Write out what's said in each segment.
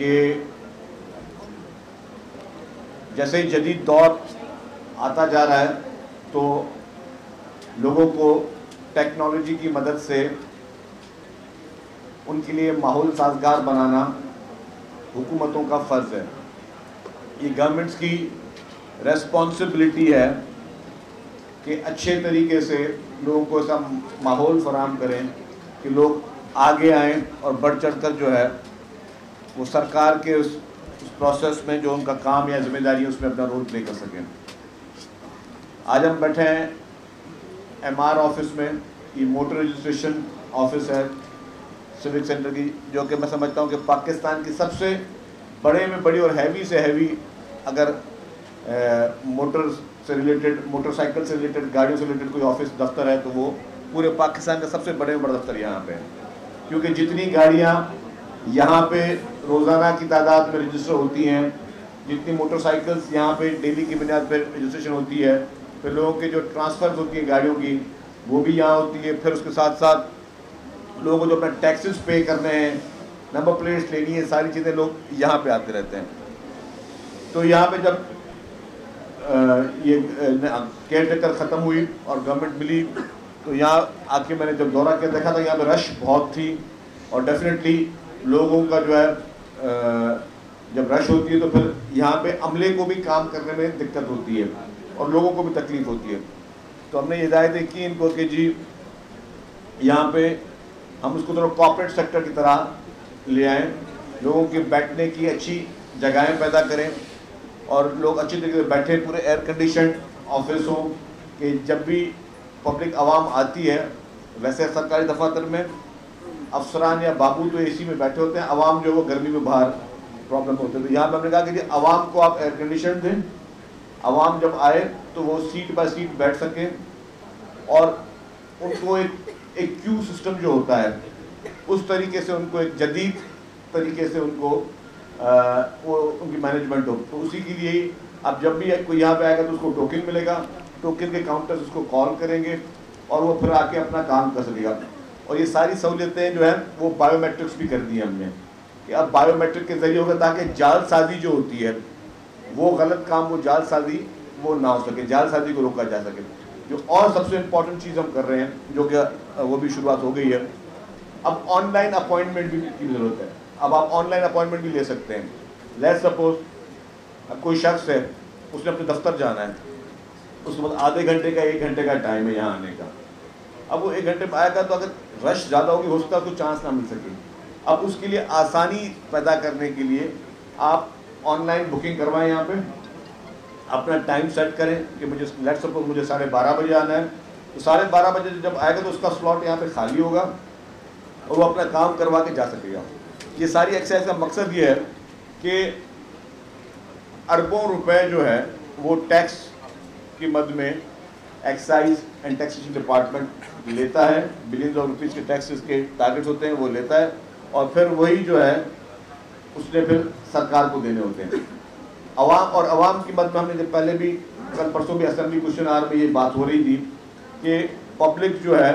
कि जैसे ही जदीद दौर आता जा रहा है तो लोगों को टेक्नोलॉजी की मदद से उनके लिए माहौल साजगार बनाना हुकूमतों का फ़र्ज़ है। ये गवर्नमेंट्स की रेस्पॉन्सिबिलिटी है कि अच्छे तरीके से लोगों को ऐसा माहौल फराम करें कि लोग आगे आएँ और बढ़ चढ़ कर जो है वो सरकार के उस, उस प्रोसेस में जो उनका काम या ज़िम्मेदारी है उसमें अपना रोल प्ले कर सकें। आज हम बैठे हैं एमआर ऑफ़िस में ये मोटर रजिस्ट्रेशन ऑफ़िस है सिविक सेंटर की जो कि मैं समझता हूँ कि पाकिस्तान की सबसे बड़े में बड़ी और हैवी से हैवी अगर मोटर से रिलेटेड मोटरसाइकिल से रिलेटेड गाड़ियों से रिलेटेड कोई ऑफ़िस दफ्तर है तो वो पूरे पाकिस्तान का सबसे बड़े में बड़ा दफ्तर यहाँ पे है। क्योंकि जितनी गाड़ियाँ यहाँ पे रोज़ाना की तादाद में रजिस्टर होती हैं। जितनी मोटरसाइकिल्स यहाँ पे डेली की बुनियाद पर रजिस्ट्रेशन होती है, फिर लोगों के जो ट्रांसफ़र होती है गाड़ियों की, वो भी यहाँ होती है। फिर उसके साथ साथ लोगों को जो अपना टैक्सेस पे करने हैं नंबर प्लेट्स लेनी है, सारी चीज़ें लोग यहाँ पे आते रहते हैं। तो यहाँ पे जब ये केयर टेकर ख़त्म हुई और गवर्नमेंट मिली तो यहाँ आके मैंने जब दौरा किया, देखा था यहाँ पे रश बहुत थी और डेफिनेटली लोगों का जो है जब रश होती है तो फिर यहाँ पे अमले को भी काम करने में दिक्कत होती है और लोगों को भी तकलीफ़ होती है। तो हमने हिदायतें की इनको कि जी, यहाँ पे हम उसको थोड़ा कॉपरेट सेक्टर की तरह ले आएँ, लोगों के बैठने की अच्छी जगहें पैदा करें और लोग अच्छी तरीके से बैठे, पूरे एयर कंडीशन ऑफ़िस हो, कि जब भी पब्लिक आवाम आती है, वैसे सरकारी दफातर में अफसरान या बाबू तो एसी में बैठे होते हैं आवाम जो है वो गर्मी में बाहर प्रॉब्लम होते हैं। तो यहाँ पर हमने कहा कि जी आवाम को आप एयर कंडीशन दें आवाम जब आए तो वो सीट बाय सीट बैठ सकें और उनको एक एक क्यू सिस्टम जो होता है उस तरीके से उनको एक जदीद तरीके से उनको आ, वो उनकी मैनेजमेंट हो। तो उसी के लिए ही अब जब भी कोई यहाँ पे आएगा तो उसको टोकन मिलेगा टोकन के काउंटर्स उसको कॉल करेंगे और वो फिर आके अपना काम कर सकेगा। और ये सारी सहूलियतें जो हैं, वो बायोमेट्रिक्स भी कर दी हमने। कि अब बायोमेट्रिक के ज़रिए होगा ताकि जालसाजी जो होती है, वो गलत काम, वो जालसाजी वो ना हो सके जालसाजी को रोका जा सके। जो और सबसे इम्पोर्टेंट चीज़ हम कर रहे हैं, जो कि वो भी शुरुआत हो गई है। अब ऑनलाइन अपॉइंटमेंट भी की ज़रूरत है। अब आप ऑनलाइन अपॉइंटमेंट भी ले सकते हैं। लेट सपोज़ अब कोई शख्स है, उसने अपने दफ्तर जाना है। उसके बाद आधे घंटे का, एक घंटे का टाइम है यहाँ आने का। अब वो एक घंटे में आएगा तो अगर रश ज़्यादा होगी, हो सकता है उसको चांस ना मिल सके। अब उसके लिए आसानी पैदा करने के लिए आप ऑनलाइन बुकिंग करवाएँ यहाँ पे। अपना टाइम सेट करें कि मुझे लेट सपोज़ मुझे साढ़े बारह बजे आना है। तो साढ़े बारह बजे जब आएगा तो उसका स्लॉट यहाँ पे खाली होगा और वो अपना काम करवा के जा सकेगा। ये सारी एक्सरसाइज का मकसद ये है कि अरबों रुपए जो है वो टैक्स की मद में एक्साइज एंड टैक्सेशन डिपार्टमेंट लेता है बिलियंस ऑफ़ रुपीज़ के टैक्सेस के टारगेट्स होते हैं, वो लेता है, और फिर वही जो है, उसने फिर सरकार को देने होते हैं। अवाम, और अवाम की मद में हमने जब पहले भी, कल परसों भी असेंबली क्वेश्चन आर में ये बात हो रही थी, कि पब्लिक जो है,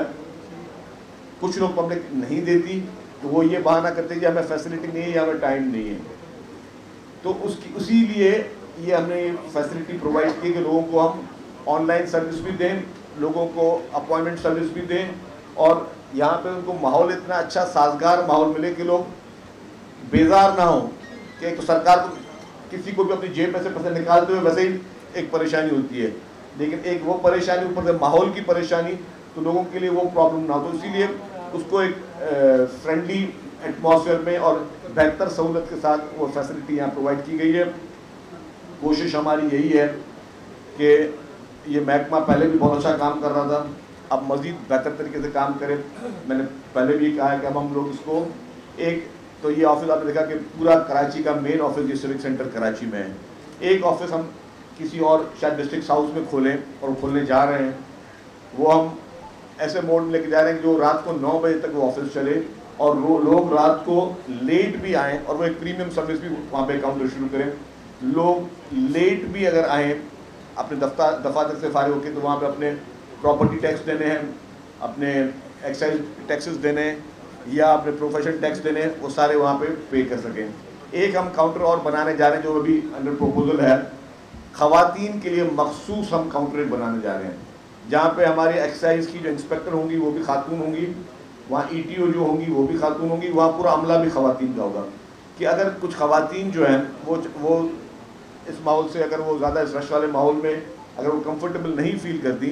कुछ लोग पब्लिक नहीं देती तो वो ये बहाना करते कि हमें फैसिलिटी नहीं है या हमें टाइम नहीं है। तो उसकी, उसी लिए ये हमने फैसिलिटी प्रोवाइड की कि लोगों को हम ऑनलाइन सर्विस भी दें, लोगों को अपॉइंटमेंट सर्विस भी दें और यहाँ पे उनको माहौल इतना अच्छा साजगार माहौल मिले कि लोग बेजार ना हो कि एक तो सरकार को किसी को भी अपनी जेब में से पैसे निकालते हुए वैसे ही एक परेशानी होती है। लेकिन एक वो परेशानी, ऊपर से माहौल की परेशानी तो लोगों के लिए वो प्रॉब्लम ना हो। तो इसीलिए उसको एक फ्रेंडली एटमॉस्फेयर में और बेहतर सहूलत के साथ वो फैसिलिटी यहाँ प्रोवाइड की गई है। कोशिश हमारी यही है कि ये महकमा पहले भी बहुत अच्छा काम कर रहा था। अब मज़ीद बेहतर तरीके से काम करें। मैंने पहले भी कहा है कि अब हम लोग इसको एक तो ये ऑफ़िस आपने देखा कि पूरा कराची का मेन ऑफ़िस ये सिविक सेंटर कराची में है। एक ऑफ़िस हम किसी और शायद डिस्ट्रिक्ट हाउस में खोलें और खोलने जा रहे हैं। वो हम ऐसे मोड में लेके जा रहे हैं जो रात को नौ बजे तक वो ऑफ़िस चले और वो लोग रात को लेट भी आएँ और वो एक प्रीमियम सर्विस भी वहाँ पे काउंटर शुरू करें। लोग लेट भी अगर आएँ अपने दफ्तर दफातर से फारे होकर तो वहाँ पर अपने प्रॉपर्टी टैक्स देने हैं, अपने एक्साइज टैक्सेस देने हैं, या अपने प्रोफेशन टैक्स देने हैं, वो सारे वहाँ पे पे कर सकें। एक हम काउंटर और बनाने जा रहे हैं जो अभी अंडर प्रपोजल है। खातन के लिए मखसूस हम काउंटर बनाने जा रहे हैं। जहाँ पे हमारी एक्साइज की जो इंस्पेक्टर होंगी, वो भी खातून होंगी, वहाँ ई e जो होंगी, वो भी खातून होंगी, वहाँ पूरा अमला भी खातन का होगा। कि अगर कुछ खातन जो हैं, वो वो इस माहौल से अगर वो ज़्यादा इस रश वाले माहौल में अगर वो कंफर्टेबल नहीं फील करती,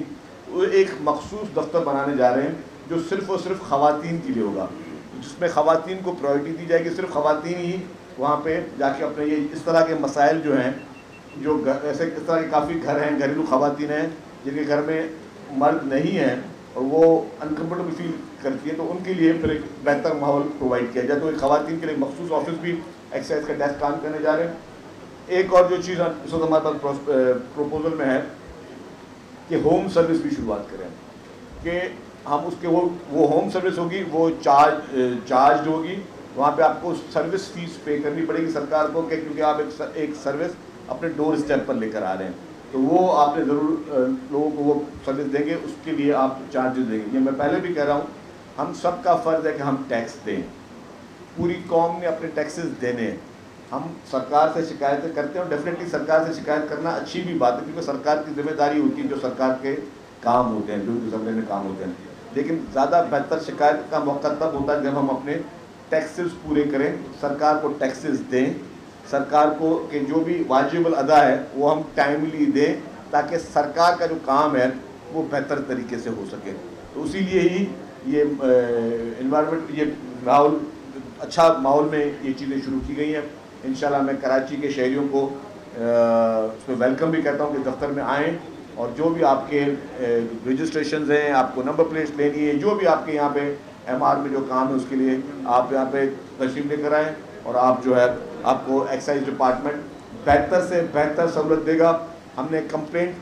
वो एक मखसूस दफ्तर बनाने जा रहे हैं जो सिर्फ़ और सिर्फ़ खातन के लिए होगा। जिसमें खातन को प्रायोरिटी दी जाएगी, सिर्फ़ खातन ही वहाँ पर जाके अपने ये इस तरह के मसाइल जो हैं, जो ऐसे इस तरह के काफ़ी घर हैं, घरेलू खातन हैं, जिनके घर में मर्द नहीं है और वो अनकम्फर्टेबल फील करती है तो उनके लिए फिर एक बेहतर माहौल प्रोवाइड किया जाए। तो खातन के लिए मखसूस ऑफ़िस भी एक्साइज का डेस्क काम करने जा रहे हैं। एक और जो चीज़ इस वक्त हमारे पास प्रपोजल में है कि होम सर्विस भी शुरुआत करें। कि हम उसके वो वो होम सर्विस होगी, वो चार्ज चार्ज होगी, वहाँ पे आपको सर्विस फ़ीस पे करनी पड़ेगी सरकार को कि क्योंकि आप एक एक सर्विस अपने डोर स्टेप पर लेकर आ रहे हैं। तो वो आपने ज़रूर लोगों को वो सर्विस देंगे, उसके लिए आप चार्जेस देंगे। ये मैं पहले भी कह रहा हूँ, हम सबका फ़र्ज़ है कि हम टैक्स दें। पूरी कौम ने अपने टैक्सेस देने हैं। हम सरकार से शिकायतें करते हैं डेफिनेटली सरकार से शिकायत करना अच्छी भी बात है, क्योंकि सरकार की ज़िम्मेदारी होती है जो सरकार के काम होते हैं, जो असम्बली में काम होते हैं। लेकिन ज़्यादा बेहतर शिकायत का मौका तब होता है जब हम अपने टैक्सेस पूरे करें, सरकार को टैक्सेस दें, सरकार को के जो भी वाजिबल अदा है, वो हम टाइमली दें, ताकि सरकार का जो काम है, वो बेहतर तरीके से हो सके। तो उसी लिए ही ये इन्वायरमेंट ये माहौल अच्छा माहौल में ये चीज़ें शुरू की गई हैं। इन मैं कराची के शहरीों को उसमें वेलकम भी करता हूँ कि दफ्तर में आएँ और जो भी आपके रजिस्ट्रेशन हैं, आपको नंबर प्लेट लेनी है, जो भी आपके यहाँ पे एमआर में जो काम है उसके लिए आप यहाँ पे तशीम लेकर आएँ और आप जो है, आपको एक्साइज डिपार्टमेंट बेहतर से बेहतर सहूलत देगा। हमने कंप्लेंट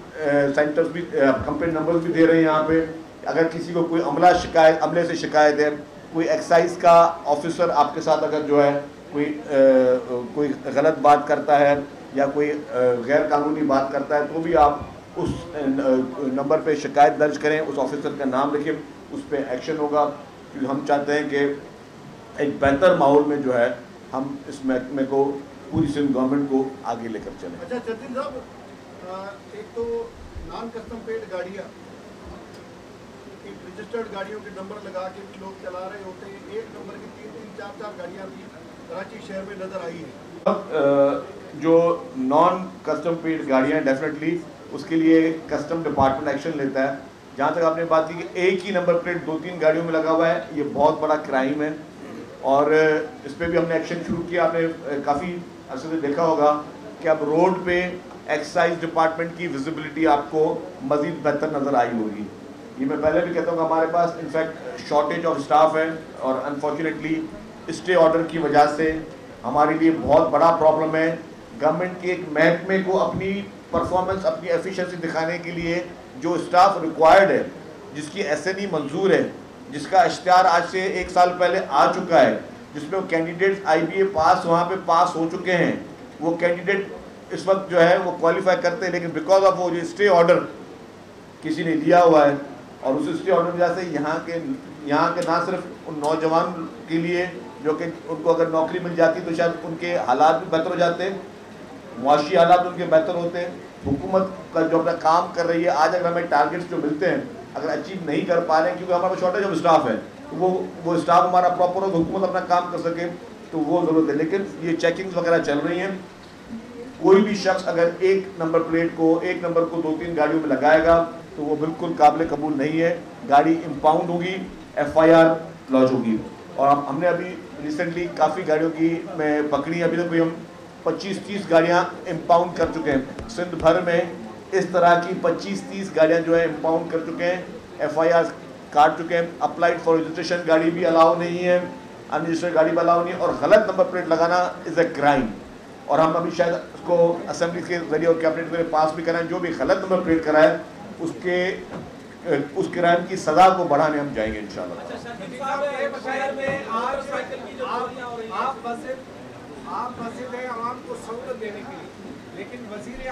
सेंटर्स भी कंप्लेंट नंबर्स भी दे रहे हैं यहाँ पे। अगर किसी को कोई अमला शिकायत, अमले से शिकायत है, कोई एक्साइज का ऑफिसर आपके साथ अगर जो है कोई आ, कोई गलत बात करता है या कोई गैर कानूनी बात करता है तो भी आप उस नंबर पे शिकायत दर्ज करें उस ऑफिसर का नाम लिखें उस पर एक्शन होगा। क्योंकि हम चाहते हैं कि एक बेहतर माहौल में जो है हम इस महकमे को पूरी सिंध गवर्नमेंट को आगे लेकर चलें। अच्छा सचिन साहब एक तो नॉन कस्टम पेड गाड़ियाँ रजिस्टर्ड गाड़ियों के नंबर लगा के लोग चला रहे होते हैं। एक नंबर की तीन तीन चार चार गाड़ियाँ भी कराची शहर में नज़र आई है। अब जो नॉन कस्टम पेड गाड़ियाँ डेफिनेटली उसके लिए कस्टम डिपार्टमेंट एक्शन लेता है। जहाँ तक आपने बात की कि एक ही नंबर प्लेट दो तीन गाड़ियों में लगा हुआ है, ये बहुत बड़ा क्राइम है। और, इस पर भी हमने एक्शन शुरू किया। आपने काफ़ी अर्से से देखा होगा कि अब रोड पे एक्साइज डिपार्टमेंट की विजिबिलिटी आपको मज़ीद बेहतर नज़र आई होगी। ये मैं पहले भी कहता हूँ हमारे पास in fact shortage of staff है। और अनफॉर्चुनेटली स्टे ऑर्डर की वजह से हमारे लिए बहुत बड़ा प्रॉब्लम है। गवर्नमेंट के एक महकमे को अपनी परफॉर्मेंस अपनी एफिशिएंसी दिखाने के लिए जो स्टाफ रिक्वायर्ड है, जिसकी एस मंजूर है, जिसका इश्तहार आज से एक साल पहले आ चुका है, जिसमें कैंडिडेट्स आई पास, वहाँ पे पास हो चुके हैं। वो कैंडिडेट इस वक्त जो है, वो क्वालिफाई करते हैं, लेकिन बिकॉज़ ऑफ़ वो जो स्टे ऑर्डर किसी ने दिया हुआ है, और उस स्टे ऑर्डर की वजह से यहाँ के यहाँ के ना सिर्फ़ उन नौजवान के लिए जो कि उनको अगर नौकरी मिल जाती तो शायद उनके हालात भी बेहतर हो जाते, मुआशी हालात उनके बेहतर होते। हैं हुकूमत का जो अपना काम कर रही है, आज अगर हमें टारगेट्स जो मिलते हैं, अगर अचीव नहीं कर पा रहे हैं, क्योंकि हमारे शॉर्टेज ऑफ़ स्टाफ है तो वो वो स्टाफ हमारा प्रॉपर हो तो हुकूमत अपना काम कर सके तो वो ज़रूरत है। लेकिन ये चेकिंग्स वगैरह चल रही हैं। कोई भी शख्स अगर एक नंबर प्लेट को, एक नंबर को दो तीन गाड़ियों में लगाएगा तो वो बिल्कुल काबिल कबूल नहीं है। गाड़ी इम्पाउंड होगी एफ़ आई आर लॉन्च होगी। और हमने अभी रिसेंटली काफ़ी गाड़ियों की मैं पकड़ी। अभी तक तो हम 25-30 गाड़ियाँ इम्पाउंड कर चुके हैं। सिंध भर में इस तरह की 25-30 गाड़ियाँ जो है इम्पाउंड कर चुके हैं। एफ़ आई आर काट चुके हैं। अप्लाइड फॉर रजिस्ट्रेशन गाड़ी भी अलाउ नहीं है। अनरजिस्टर्ड गाड़ी भी अलाउ नहीं है। और गलत नंबर प्लेट लगाना इज़ अ क्राइम और हम अभी शायद उसको असम्बली के ज़रिए और कैबिनेट के पास भी कराएँ। जो भी गलत नंबर प्लेट कराए, उसके उस क्राइम की सजा को बढ़ाने हम जाएँगे इन है के लिए लेकिन वज़ीर